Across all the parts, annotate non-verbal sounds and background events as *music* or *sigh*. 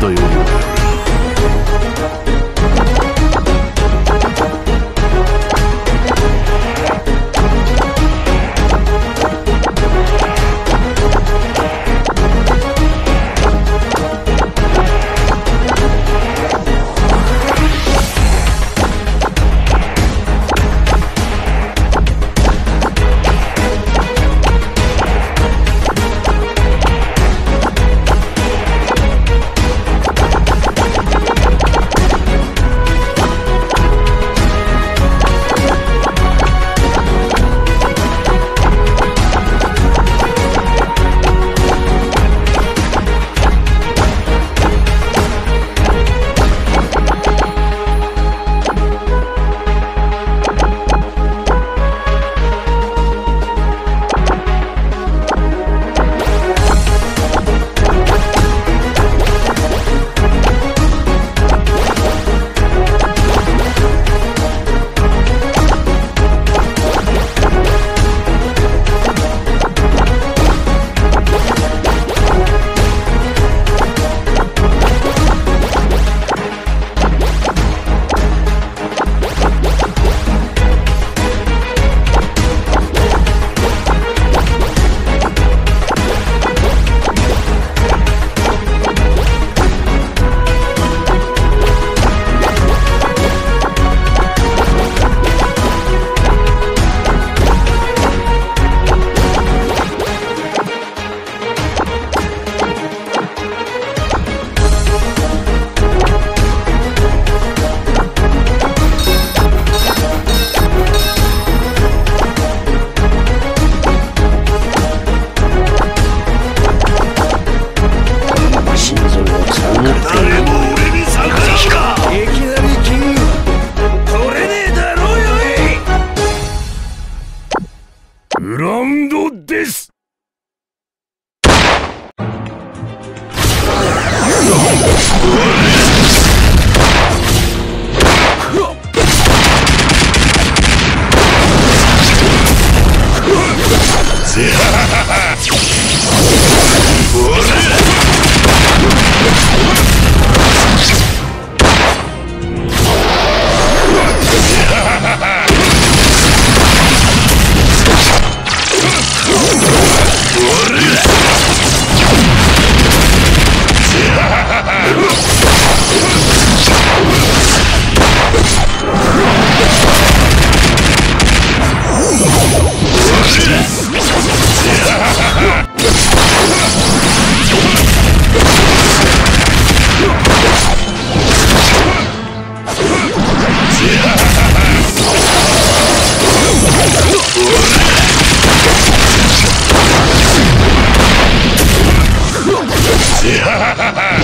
对于 ha *laughs* ha!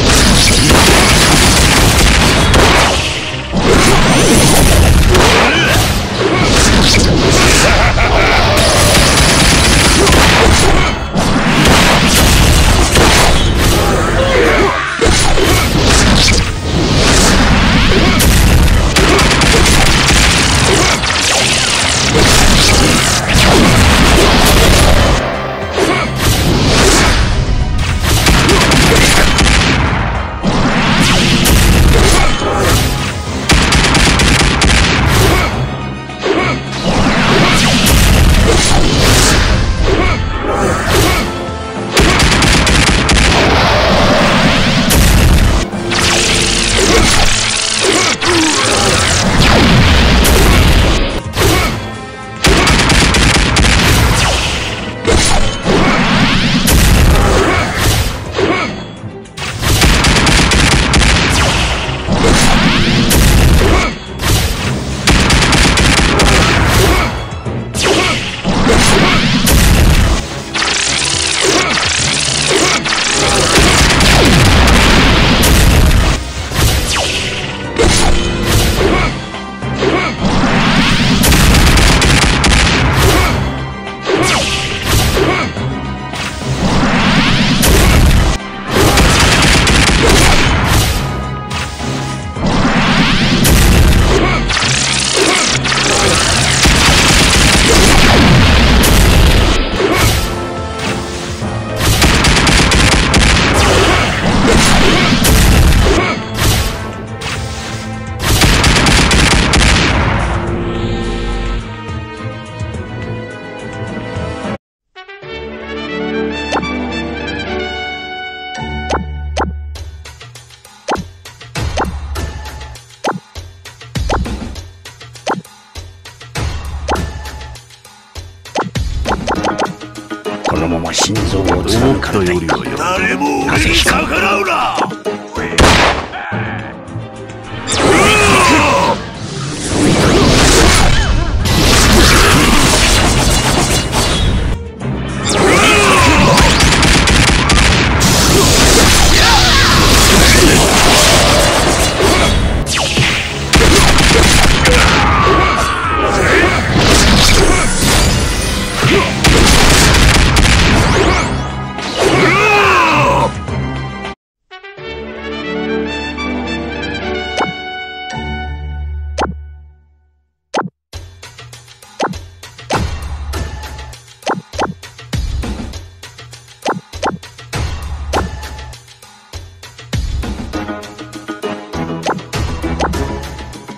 のまま心臓を貫かれて。いたな！ぜ